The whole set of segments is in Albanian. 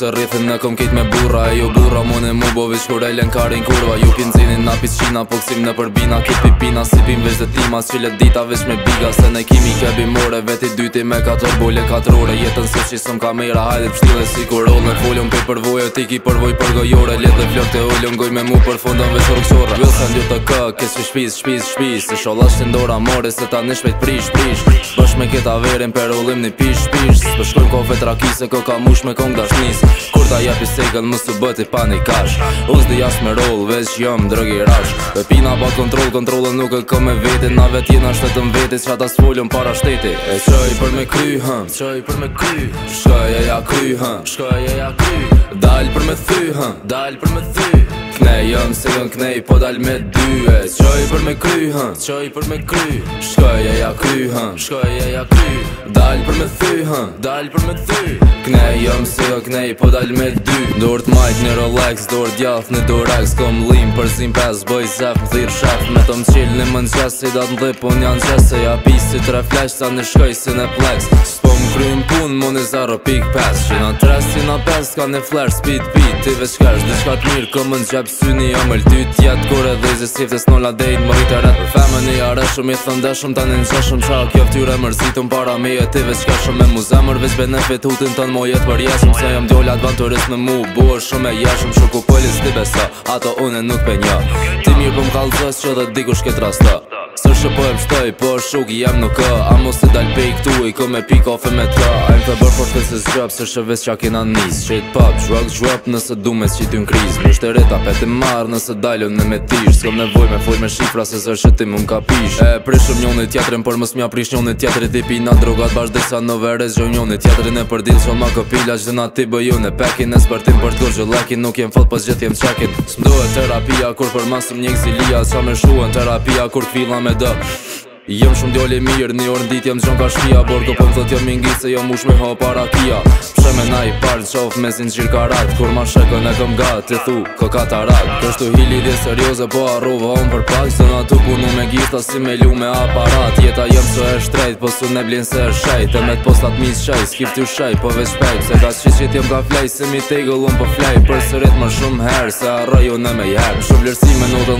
se rrithin në kom kejt me burra E jo burra mune mu bovis kur e lenkarin kurva Ju pin zinin na pis qina po kësim në përbina Kip pipina si pin vesh dhe tima Sfilet dita vesh me biga se ne kimi ke bimore Veti dyti me katër bolle katrore Jetën se që sëm kamera hajde pështile si kur roll Me folion pe përvoje ti ki përvoj për gojore Let dhe flok të ullon goj me mu për fundon vesh rukësore Vyll sa ndjo të kë, kes fi shpiz, shpiz, shpiz Se sholla shtindora more se ta në shpejt prish, prish Bësh me keta verin per ullim një pish, pish Së përshkojmë kofet rakise, ko ka mush me kong dashnis Kur ta japi sekën mësë të bëti panikash Us di jas me roll, veç jëmë, drëgi rash Pepina ba kontrol, kontrolën nuk e këm e veti Na vet jena shtetën veti, qa ta s'fullën para shteti E qëj për me kry, hëm Qëj për me kry Shkoj e ja kry, hëm Shkoj e ja kry Dal për me thy, hëm Dal për me thy Ne jëmë se jënë knej po dal me dyve Qoj për me kry hën Qoj për me kry Shkoj e ja kry hën Shkoj e ja kry Dal për me thy hën Dal për me thy Kne jëmë se jënë knej po dal me dy Dorët majt në Rolex Dorët jath në Dorax Kom lim për zim pes Boj zef më dhirë shaf Me tom qil në mënqes Si dat në dhe janë qes Se ja pisi tre flesh Sa në shkoj si në plex Sport Po më krymë punë, më në zero pik pes Që në tres, që në pes, ka në flash speed beat Ti veç kërsh, dhe qka të mirë, këmë në gjep syni Jo më lëty tjetë kore dhe zi sifte në la dejnë Më hitë e për feme në jare shumë i thënde shumë Ta në në gjëshumë qa kjo ftyre mërzitëm para me e ti veç kërshumë Me mu zemër veç benefit hutin tënë mo jetë për jeshumë Se jam djolla të vanturis në mu, buër shumë e jeshëm Shoku pëllis t'i besa, ato une nuk pe një Së shë po e mështoj, po i jam nuk kë A mos të dal pej këtu e kë me pi e me të A im të bërë për të se zgjab, së shë ves qa kena nis Shit pop, drug, drop, nëse du me s'qit ju n'kriz Më shte reta, pet e marë, nëse dalë në me tish S'kom nevoj me foj me shifra, se zërë që ti mund ka pish E prishëm njën e tjetërin, për mës mja prish njën e tjetërin Ti pina drogat bash dhe sa në verez gjo e tjetërin E për që ma na ti pekin E po kur kur don't. Jëm shumë djole mirë, një orë ndit jëm zhën ka shkia Borko pëm po thot jëm ingi se jëm ush me hë para kia Pshe me na i parë, qofë me zinë në gjirë Kur ma shekën e këm gatë, të thu, kë katarak Kështu hili dhe serioze, po arruve on për pak Se na të punu me gjitha, si me lu me aparat Jeta jëm së e shtrejt, po së ne blinë se e shajt E me të postat mi shajt, skip ju shajt, po veç pejt Se ka qështë ka flej, se mi te po për Për më shumë herë, se për Ajo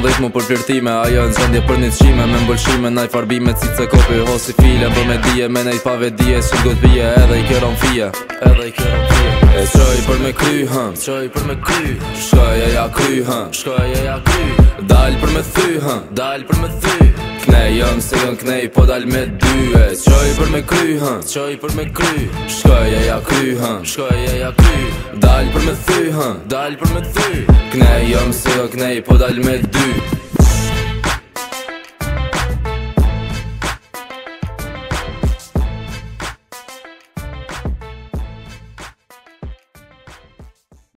për me farbi me cica kopi ho si file Për me dije me nejt pa vedije Së gët bije edhe i kërën fije Edhe i kërën fije E qëj për me kry hën Qëj për me kry Shkoj e ja kry hën Shkoj e ja kry Dal për me thy hën Dal për me thy Knej jëm se jën knej po dal me dy E qëj për me kry hën Qëj për me kry Shkoj e ja kry hën Shkoj e ja kry Dal për me thy hën Dal për me thy Knej jëm se jën knej po dal me dy